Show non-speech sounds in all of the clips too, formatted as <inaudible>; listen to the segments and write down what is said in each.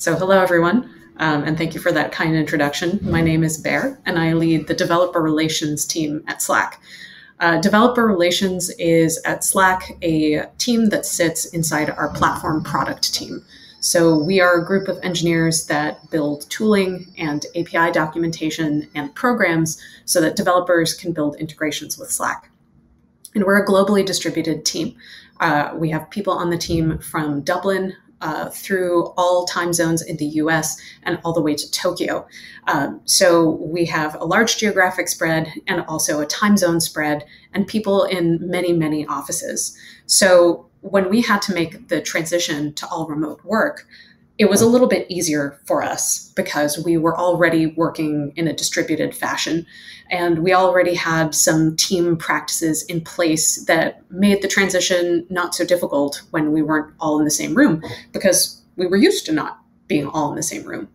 So, hello everyone, um, and thank you for that kind introduction. My name is Bear, and I lead the developer relations team at Slack. Uh, developer relations is at Slack a team that sits inside our platform product team. So, we are a group of engineers that build tooling and API documentation and programs so that developers can build integrations with Slack. And we're a globally distributed team. Uh, we have people on the team from Dublin, uh, through all time zones in the US and all the way to Tokyo. Um, so we have a large geographic spread and also a time zone spread, and people in many, many offices. So when we had to make the transition to all remote work, it was a little bit easier for us because we were already working in a distributed fashion and we already had some team practices in place that made the transition not so difficult when we weren't all in the same room because we were used to not being all in the same room.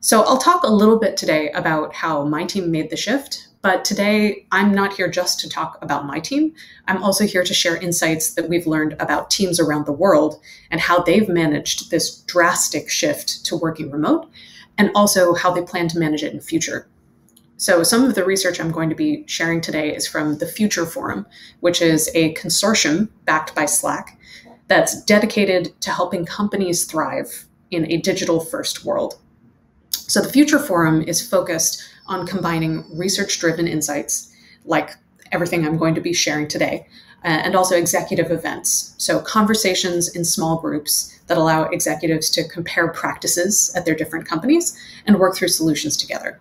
So I'll talk a little bit today about how my team made the shift but today, I'm not here just to talk about my team. I'm also here to share insights that we've learned about teams around the world and how they've managed this drastic shift to working remote, and also how they plan to manage it in future. So, some of the research I'm going to be sharing today is from the Future Forum, which is a consortium backed by Slack that's dedicated to helping companies thrive in a digital first world. So, the Future Forum is focused on combining research driven insights, like everything I'm going to be sharing today, uh, and also executive events. So, conversations in small groups that allow executives to compare practices at their different companies and work through solutions together.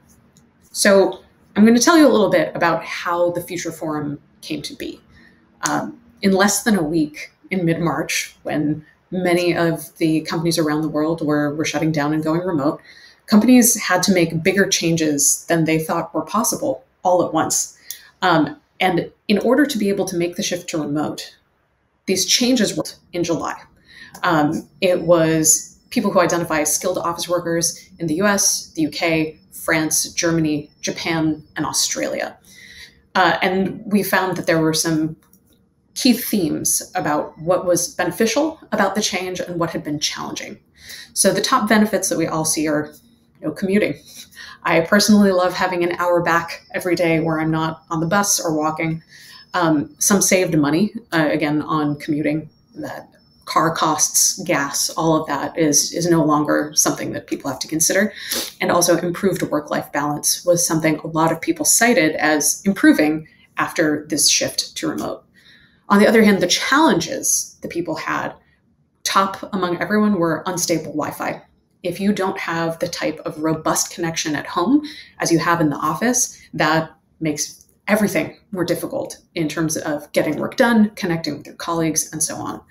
So, I'm going to tell you a little bit about how the Future Forum came to be. Um, in less than a week, in mid March, when many of the companies around the world were, were shutting down and going remote, companies had to make bigger changes than they thought were possible all at once. Um, and in order to be able to make the shift to remote, these changes were in July. Um, it was people who identify as skilled office workers in the US, the UK, France, Germany, Japan, and Australia. Uh, and we found that there were some key themes about what was beneficial about the change and what had been challenging. So the top benefits that we all see are you know, commuting. I personally love having an hour back every day where I'm not on the bus or walking. Um, some saved money uh, again on commuting. That car costs, gas, all of that is is no longer something that people have to consider. And also improved work-life balance was something a lot of people cited as improving after this shift to remote. On the other hand, the challenges that people had top among everyone were unstable Wi-Fi if you don't have the type of robust connection at home as you have in the office, that makes everything more difficult in terms of getting work done, connecting with your colleagues, and so on.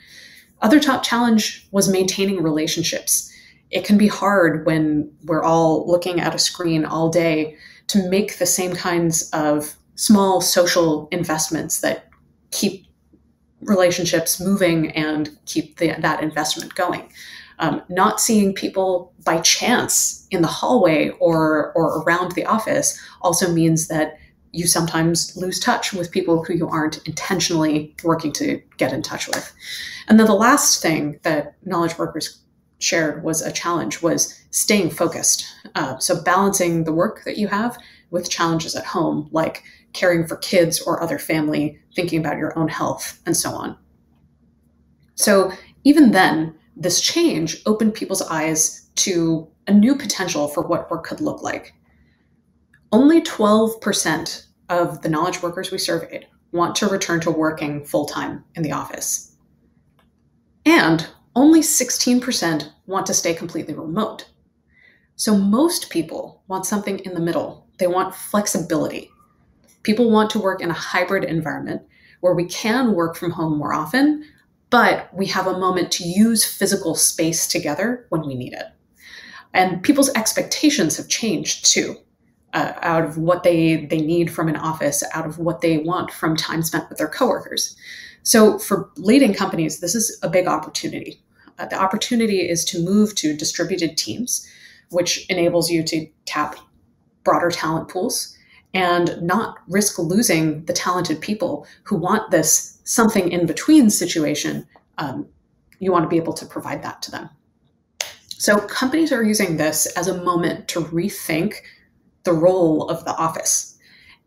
Other top challenge was maintaining relationships. It can be hard when we're all looking at a screen all day to make the same kinds of small social investments that keep relationships moving and keep the, that investment going. Um, not seeing people by chance in the hallway or or around the office also means that you sometimes lose touch with people who you aren't intentionally working to get in touch with. And then the last thing that knowledge workers shared was a challenge was staying focused. Uh, so balancing the work that you have with challenges at home, like caring for kids or other family, thinking about your own health, and so on. So even then, this change opened people's eyes to a new potential for what work could look like. Only 12% of the knowledge workers we surveyed want to return to working full time in the office. And only 16% want to stay completely remote. So most people want something in the middle. They want flexibility. People want to work in a hybrid environment where we can work from home more often, but we have a moment to use physical space together when we need it. And people's expectations have changed too, uh, out of what they, they need from an office, out of what they want from time spent with their coworkers. So for leading companies, this is a big opportunity. Uh, the opportunity is to move to distributed teams, which enables you to tap broader talent pools and not risk losing the talented people who want this something in between situation. Um, you want to be able to provide that to them. So companies are using this as a moment to rethink the role of the office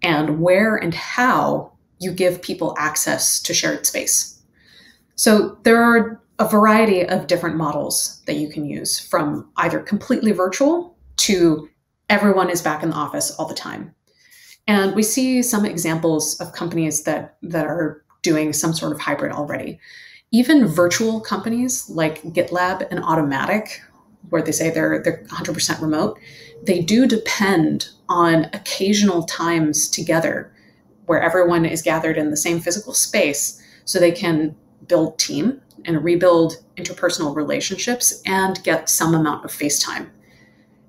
and where and how you give people access to shared space. So there are a variety of different models that you can use from either completely virtual to everyone is back in the office all the time. And we see some examples of companies that, that are doing some sort of hybrid already. Even virtual companies like GitLab and Automattic, where they say they're, they're 100% remote, they do depend on occasional times together where everyone is gathered in the same physical space so they can build team and rebuild interpersonal relationships and get some amount of face time.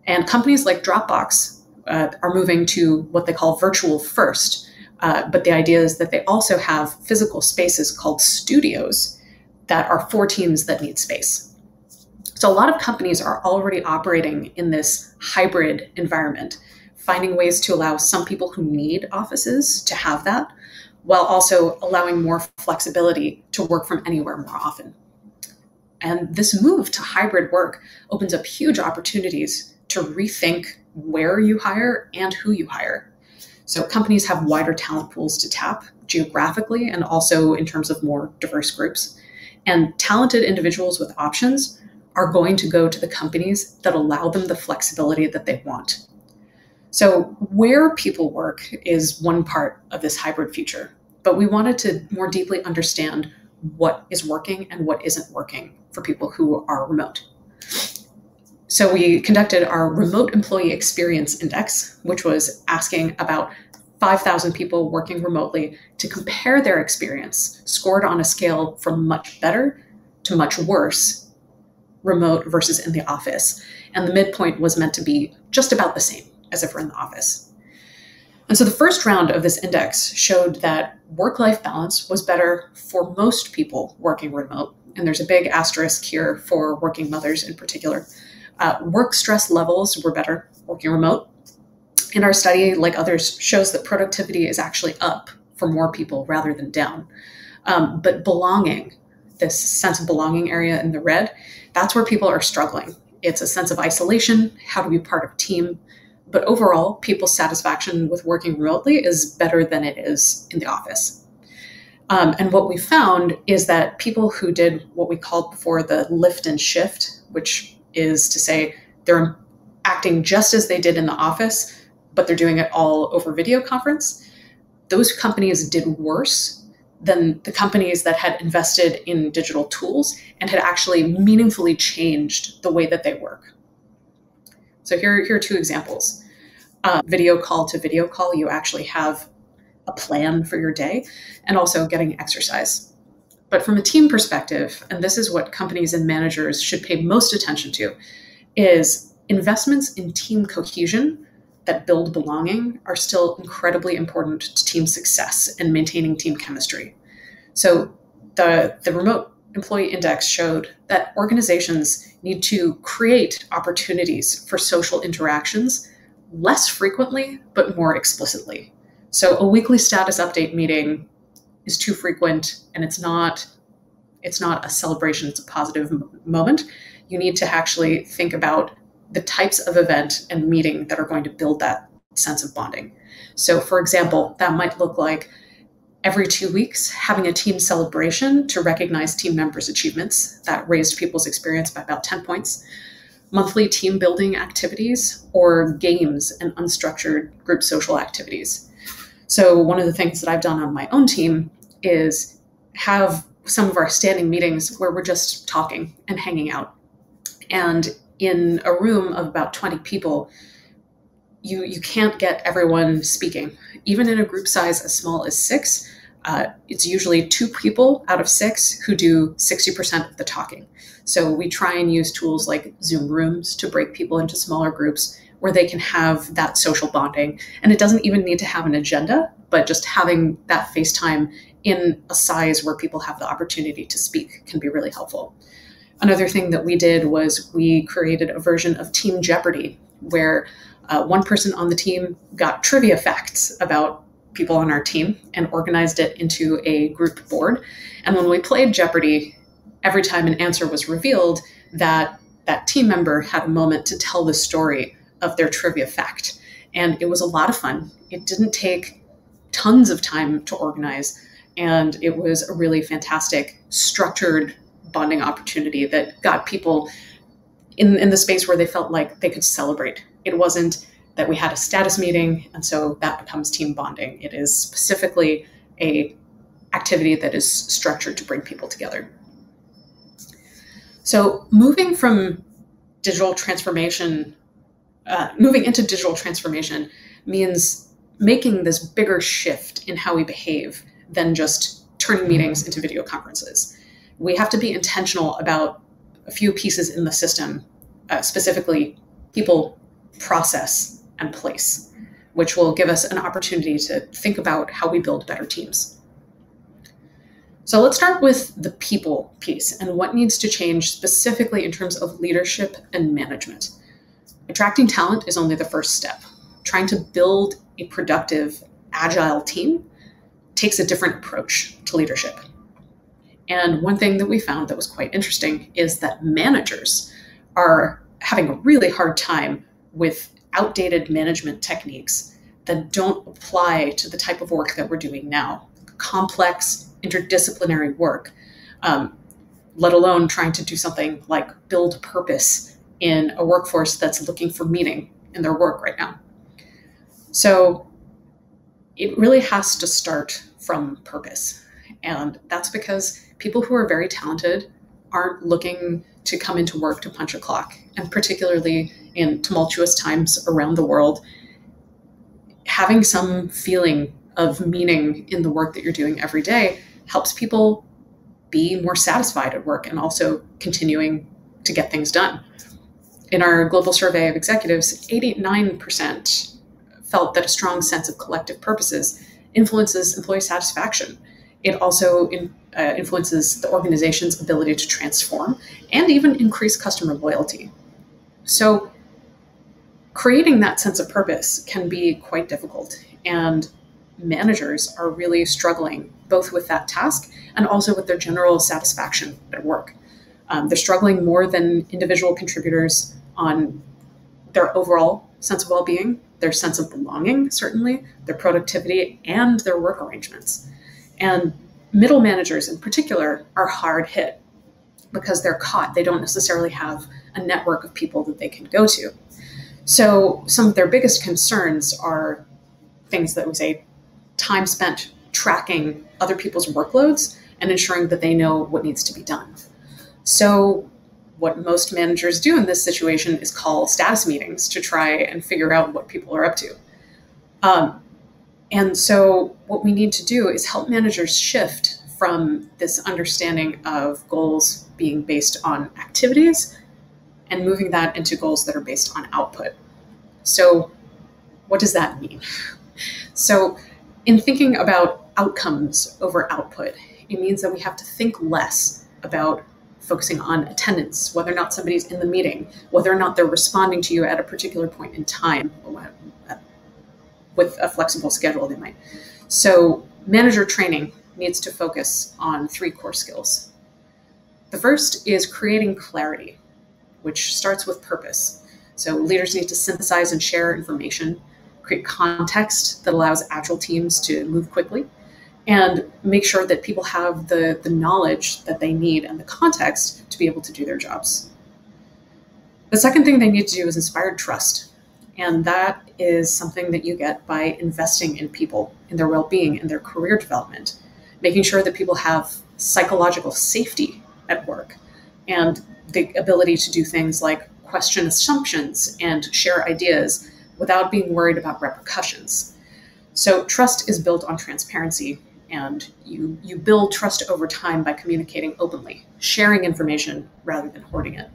And companies like Dropbox uh, are moving to what they call virtual first. Uh, but the idea is that they also have physical spaces called studios that are for teams that need space. So a lot of companies are already operating in this hybrid environment, finding ways to allow some people who need offices to have that, while also allowing more flexibility to work from anywhere more often. And this move to hybrid work opens up huge opportunities to rethink where you hire and who you hire. So companies have wider talent pools to tap geographically and also in terms of more diverse groups. And talented individuals with options are going to go to the companies that allow them the flexibility that they want. So, where people work is one part of this hybrid future, but we wanted to more deeply understand what is working and what isn't working for people who are remote. So, we conducted our Remote Employee Experience Index, which was asking about 5,000 people working remotely to compare their experience, scored on a scale from much better to much worse, remote versus in the office. And the midpoint was meant to be just about the same as if we're in the office. And so the first round of this index showed that work life balance was better for most people working remote. And there's a big asterisk here for working mothers in particular. Uh, work stress levels were better working remote. In our study, like others, shows that productivity is actually up for more people rather than down. Um, but belonging, this sense of belonging area in the red, that's where people are struggling. It's a sense of isolation, how to be part of a team, but overall, people's satisfaction with working remotely is better than it is in the office. Um, and what we found is that people who did what we called before the lift and shift, which is to say they're acting just as they did in the office, but they're doing it all over video conference, those companies did worse than the companies that had invested in digital tools and had actually meaningfully changed the way that they work. So here, here are two examples uh, video call to video call, you actually have a plan for your day and also getting exercise. But from a team perspective, and this is what companies and managers should pay most attention to, is investments in team cohesion that build belonging are still incredibly important to team success and maintaining team chemistry. So the, the remote employee index showed that organizations need to create opportunities for social interactions less frequently, but more explicitly. So a weekly status update meeting is too frequent and it's not it's not a celebration, it's a positive moment. You need to actually think about the types of event and meeting that are going to build that sense of bonding. So for example, that might look like every 2 weeks having a team celebration to recognize team members' achievements that raised people's experience by about 10 points monthly team building activities or games and unstructured group social activities. So, one of the things that I've done on my own team is have some of our standing meetings where we're just talking and hanging out. And in a room of about 20 people, you, you can't get everyone speaking. Even in a group size as small as six, uh, it's usually two people out of six who do 60% of the talking. So we try and use tools like Zoom rooms to break people into smaller groups where they can have that social bonding. And it doesn't even need to have an agenda, but just having that FaceTime in a size where people have the opportunity to speak can be really helpful. Another thing that we did was we created a version of Team Jeopardy where uh, one person on the team got trivia facts about people on our team and organized it into a group board. And when we played Jeopardy, every time an answer was revealed, that that team member had a moment to tell the story of their trivia fact. And it was a lot of fun. It didn't take tons of time to organize. And it was a really fantastic, structured bonding opportunity that got people in, in the space where they felt like they could celebrate. It wasn't that we had a status meeting and so that becomes team bonding. It is specifically a activity that is structured to bring people together. So moving from digital transformation, uh, moving into digital transformation means making this bigger shift in how we behave than just turning meetings into video conferences. We have to be intentional about a few pieces in the system, uh, specifically people, process, and place, which will give us an opportunity to think about how we build better teams. So let's start with the people piece and what needs to change specifically in terms of leadership and management. Attracting talent is only the first step. Trying to build a productive, agile team takes a different approach to leadership. And one thing that we found that was quite interesting is that managers are having a really hard time with outdated management techniques that don't apply to the type of work that we're doing now complex interdisciplinary work, um, let alone trying to do something like build purpose in a workforce that's looking for meaning in their work right now. So it really has to start from purpose. And that's because people who are very talented aren't looking to come into work to punch a clock. And particularly in tumultuous times around the world, having some feeling of meaning in the work that you're doing every day helps people be more satisfied at work and also continuing to get things done. In our global survey of executives, 89% felt that a strong sense of collective purposes influences employee satisfaction. It also in, uh, influences the organization's ability to transform and even increase customer loyalty. So, creating that sense of purpose can be quite difficult. And managers are really struggling both with that task and also with their general satisfaction at work. Um, they're struggling more than individual contributors on their overall sense of well being, their sense of belonging, certainly, their productivity, and their work arrangements. And middle managers in particular are hard hit because they're caught. They don't necessarily have a network of people that they can go to. So, some of their biggest concerns are things that we say time spent tracking other people's workloads and ensuring that they know what needs to be done. So, what most managers do in this situation is call status meetings to try and figure out what people are up to. Um, and so, what we need to do is help managers shift from this understanding of goals being based on activities and moving that into goals that are based on output. So, what does that mean? <laughs> So, in thinking about outcomes over output, it means that we have to think less about focusing on attendance, whether or not somebody's in the meeting, whether or not they're responding to you at a particular point in time uh, with a flexible schedule they might. So, manager training needs to focus on three core skills. The first is creating clarity, which starts with purpose. So, leaders need to synthesize and share information create context that allows agile teams to move quickly and make sure that people have the, the knowledge that they need and the context to be able to do their jobs. The second thing they need to do is inspire trust. And that is something that you get by investing in people, in their well being, in their career development, making sure that people have psychological safety at work and the ability to do things like question assumptions and share ideas without being worried about repercussions. So trust is built on transparency and you you build trust over time by communicating openly, sharing information rather than hoarding it.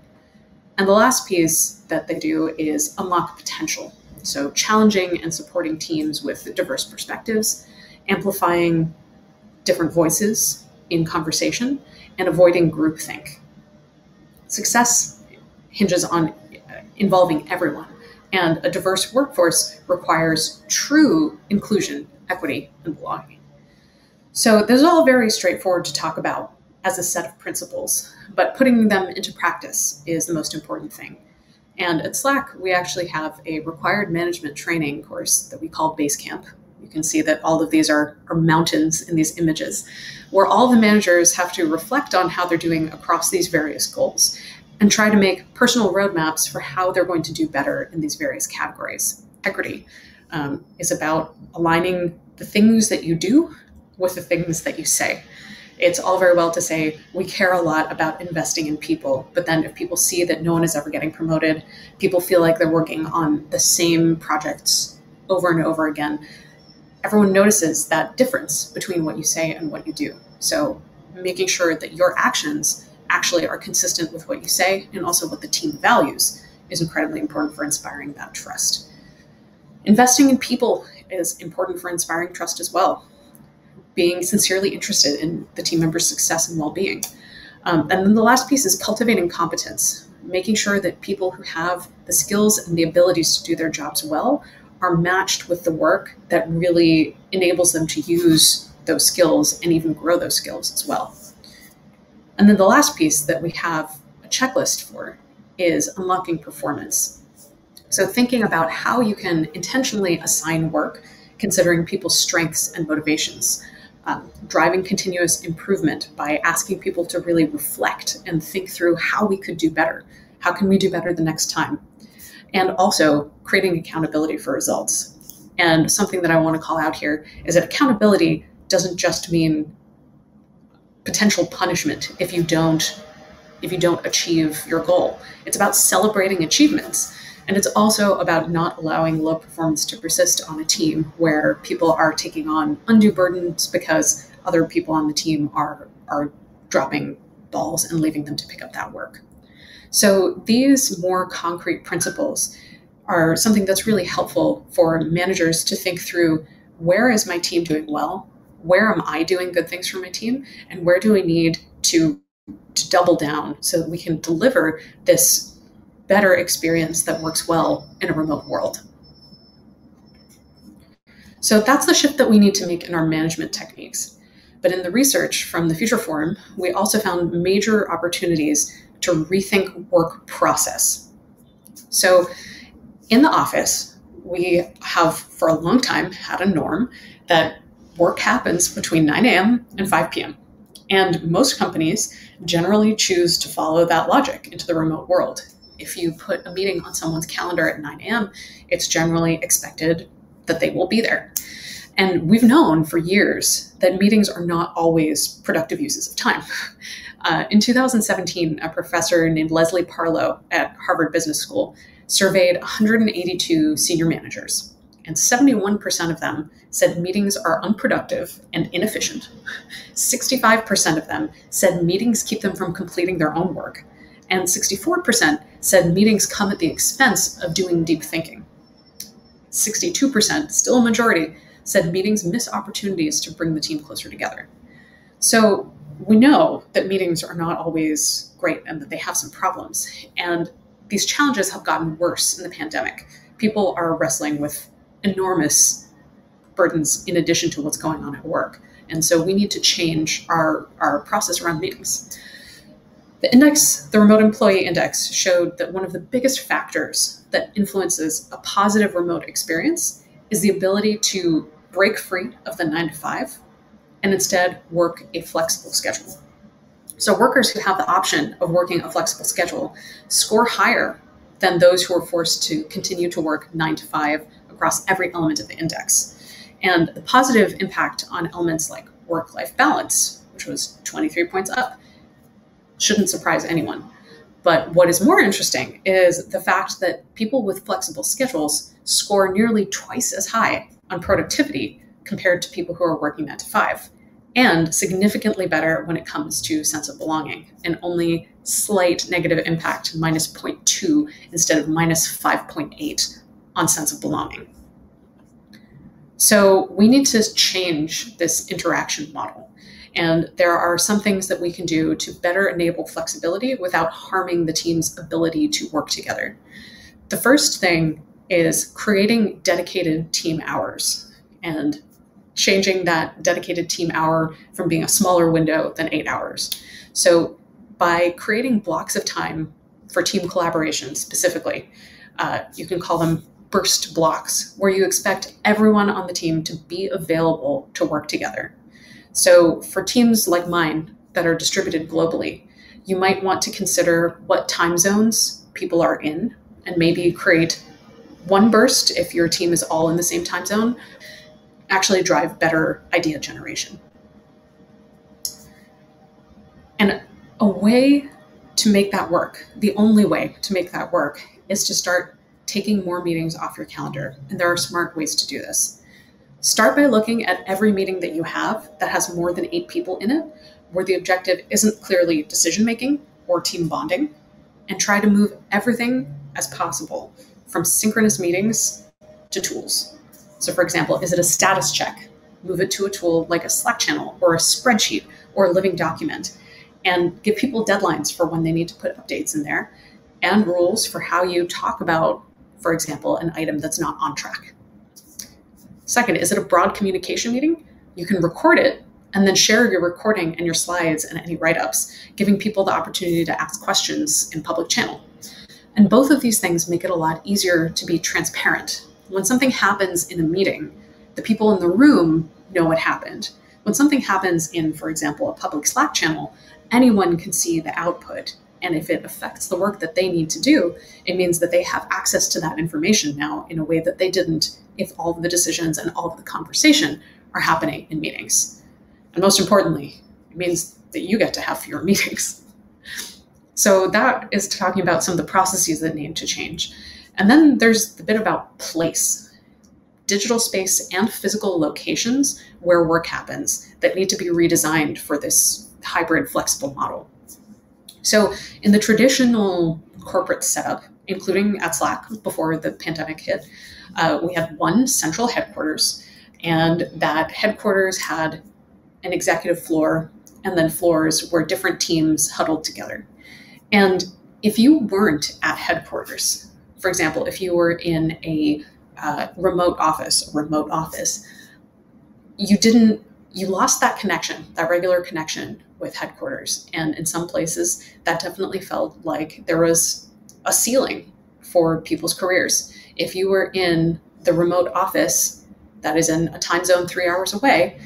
And the last piece that they do is unlock potential. So challenging and supporting teams with diverse perspectives, amplifying different voices in conversation, and avoiding groupthink. Success hinges on uh, involving everyone and a diverse workforce requires true inclusion, equity, and belonging. So this is all very straightforward to talk about, as a set of principles, but putting them into practice is the most important thing. And at Slack, we actually have a required management training course that we call Basecamp. You can see that all of these are, are mountains in these images, where all the managers have to reflect on how they're doing across these various goals and try to make personal roadmaps for how they're going to do better in these various categories. Integrity um, is about aligning the things that you do with the things that you say it's all very well to say we care a lot about investing in people, but then if people see that no one is ever getting promoted, people feel like they're working on the same projects over and over again, everyone notices that difference between what you say and what you do. So making sure that your actions actually are consistent with what you say and also what the team values is incredibly important for inspiring that trust. Investing in people is important for inspiring trust as well being sincerely interested in the team member's success and well being. Um, and then the last piece is cultivating competence, making sure that people who have the skills and the abilities to do their jobs well are matched with the work that really enables them to use those skills and even grow those skills as well. And then the last piece that we have a checklist for is unlocking performance. So, thinking about how you can intentionally assign work, considering people's strengths and motivations um, driving continuous improvement by asking people to really reflect and think through how we could do better. How can we do better the next time? And also creating accountability for results. And something that I want to call out here is that accountability doesn't just mean potential punishment if you don't if you don't achieve your goal. It's about celebrating achievements and it's also about not allowing low performance to persist on a team where people are taking on undue burdens because other people on the team are, are dropping balls and leaving them to pick up that work. So these more concrete principles are something that's really helpful for managers to think through where is my team doing well? Where am I doing good things for my team? And where do we need to, to double down so that we can deliver this better experience that works well in a remote world. So that's the shift that we need to make in our management techniques. But in the research from the Future Forum, we also found major opportunities to rethink work process. So in the office, we have for a long time had a norm that work happens between 9 a.m. and 5 p.m. And most companies generally choose to follow that logic into the remote world if you put a meeting on someone's calendar at 9 a.m., it's generally expected that they will be there. And we've known for years that meetings are not always productive uses of time. <laughs> Uh, in 2017, a professor named Leslie Perlow at Harvard Business School surveyed 182 senior managers, and 71% of them said meetings are unproductive and inefficient. <laughs> 65% of them said meetings keep them from completing their own work, and 64% said meetings come at the expense of doing deep thinking. 62%, still a majority, said meetings miss opportunities to bring the team closer together. So we know that meetings are not always great and that they have some problems. And these challenges have gotten worse in the pandemic. People are wrestling with enormous burdens in addition to what's going on at work. And so we need to change our, our process around meetings. The index, the Remote Employee Index, showed that one of the biggest factors that influences a positive remote experience is the ability to break free of the nine to five and instead work a flexible schedule. So, workers who have the option of working a flexible schedule score higher than those who are forced to continue to work nine to five across every element of the index. And the positive impact on elements like work life balance, which was 23 points up, shouldn't surprise anyone. But what is more interesting is the fact that people with flexible schedules score nearly twice as high on productivity compared to people who are working nine to five, and significantly better when it comes to sense of belonging, and only slight negative impact, minus 0.2 instead of minus 5.8 on sense of belonging. So we need to change this interaction model. And there are some things that we can do to better enable flexibility without harming the team's ability to work together. The first thing is creating dedicated team hours and changing that dedicated team hour from being a smaller window than eight hours. So, by creating blocks of time for team collaboration specifically, uh, you can call them burst blocks, where you expect everyone on the team to be available to work together. So, for teams like mine that are distributed globally, you might want to consider what time zones people are in and maybe create one burst if your team is all in the same time zone, actually drive better idea generation. And a way to make that work, the only way to make that work, is to start taking more meetings off your calendar. And there are smart ways to do this. Start by looking at every meeting that you have that has more than eight people in it, where the objective isn't clearly decision making or team bonding, and try to move everything as possible from synchronous meetings to tools. So, for example, is it a status check? Move it to a tool like a Slack channel or a spreadsheet or a living document and give people deadlines for when they need to put updates in there and rules for how you talk about, for example, an item that's not on track. Second, is it a broad communication meeting? You can record it and then share your recording and your slides and any write ups, giving people the opportunity to ask questions in public channel. And both of these things make it a lot easier to be transparent. When something happens in a meeting, the people in the room know what happened. When something happens in, for example, a public Slack channel, anyone can see the output. And if it affects the work that they need to do, it means that they have access to that information now in a way that they didn't if all of the decisions and all of the conversation are happening in meetings. And most importantly, it means that you get to have fewer <laughs> meetings. So that is talking about some of the processes that need to change. And then there's the bit about place digital space and physical locations where work happens that need to be redesigned for this hybrid flexible model. So, in the traditional corporate setup, including at Slack before the pandemic hit, uh, we had one central headquarters, and that headquarters had an executive floor and then floors where different teams huddled together. And if you weren't at headquarters, for example, if you were in a uh, remote office, remote office, you didn't, you lost that connection, that regular connection with headquarters. And in some places, that definitely felt like there was a ceiling for people's careers. If you were in the remote office that is in a time zone three hours away,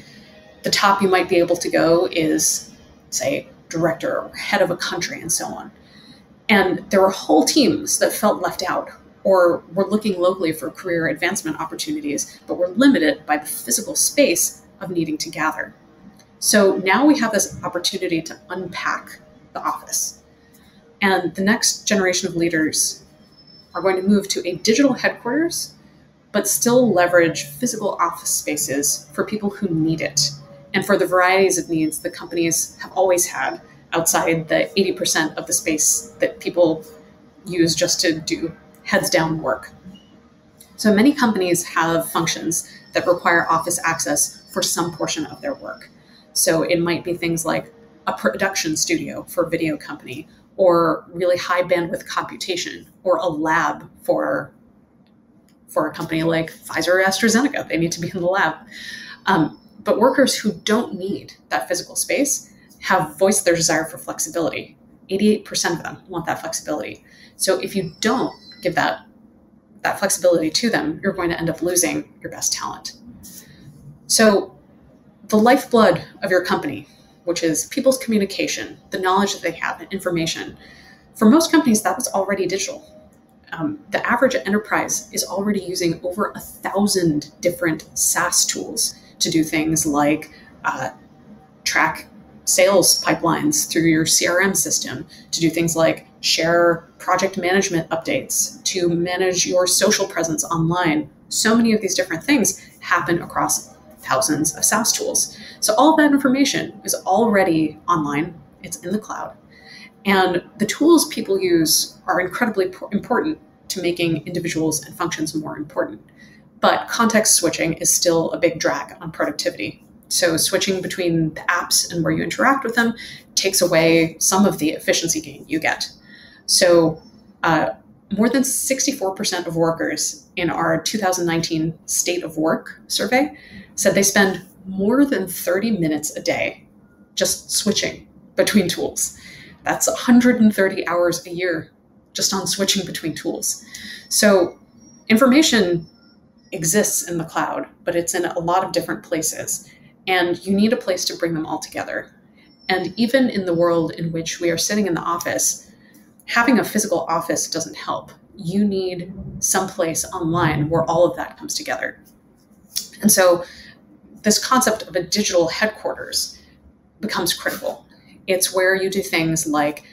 the top you might be able to go is, say, director or head of a country and so on. And there were whole teams that felt left out or were looking locally for career advancement opportunities, but were limited by the physical space of needing to gather. So now we have this opportunity to unpack the office. And the next generation of leaders are going to move to a digital headquarters, but still leverage physical office spaces for people who need it and for the varieties of needs the companies have always had outside the 80% of the space that people use just to do heads down work. So many companies have functions that require office access for some portion of their work. So it might be things like a production studio for a video company, or really high bandwidth computation, or a lab for for a company like Pfizer or AstraZeneca. They need to be in the lab. Um, but workers who don't need that physical space have voiced their desire for flexibility. 88% of them want that flexibility. So if you don't give that that flexibility to them, you're going to end up losing your best talent. So the lifeblood of your company, which is people's communication, the knowledge that they have, and information, for most companies that was already digital. Um, the average enterprise is already using over a thousand different SaaS tools to do things like uh, track sales pipelines through your CRM system, to do things like share project management updates, to manage your social presence online. So many of these different things happen across thousands of SaaS tools. So all that information is already online, it's in the cloud. And the tools people use are incredibly important to making individuals and functions more important. But context switching is still a big drag on productivity. So, switching between the apps and where you interact with them takes away some of the efficiency gain you get. So, uh, more than 64% of workers in our 2019 State of Work survey said they spend more than 30 minutes a day just switching between tools. That's 130 hours a year just on switching between tools. So information exists in the cloud, but it's in a lot of different places. And you need a place to bring them all together. And even in the world in which we are sitting in the office, having a physical office doesn't help. You need some place online where all of that comes together. And so this concept of a digital headquarters becomes critical. It's where you do things like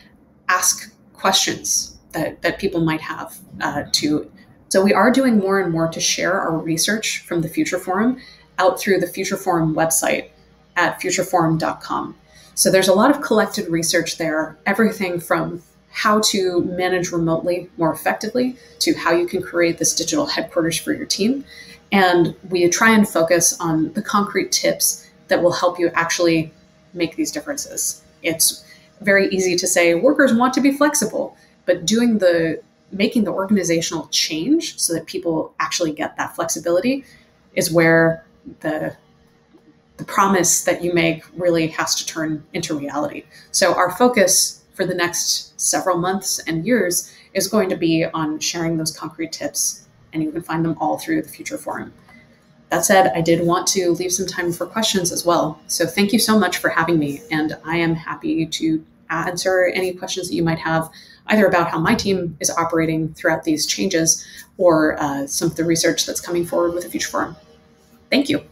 ask questions that, that people might have uh, to. So we are doing more and more to share our research from the Future Forum out through the Future Forum website at futureforum.com. So there's a lot of collected research there, everything from how to manage remotely more effectively to how you can create this digital headquarters for your team. And we try and focus on the concrete tips that will help you actually make these differences. It's very easy to say workers want to be flexible, but doing the making the organizational change so that people actually get that flexibility is where the the promise that you make really has to turn into reality. So our focus for the next several months and years is going to be on sharing those concrete tips and you can find them all through the future forum. That said, I did want to leave some time for questions as well. So thank you so much for having me, and I am happy to answer any questions that you might have, either about how my team is operating throughout these changes or uh, some of the research that's coming forward with the Future Forum. Thank you.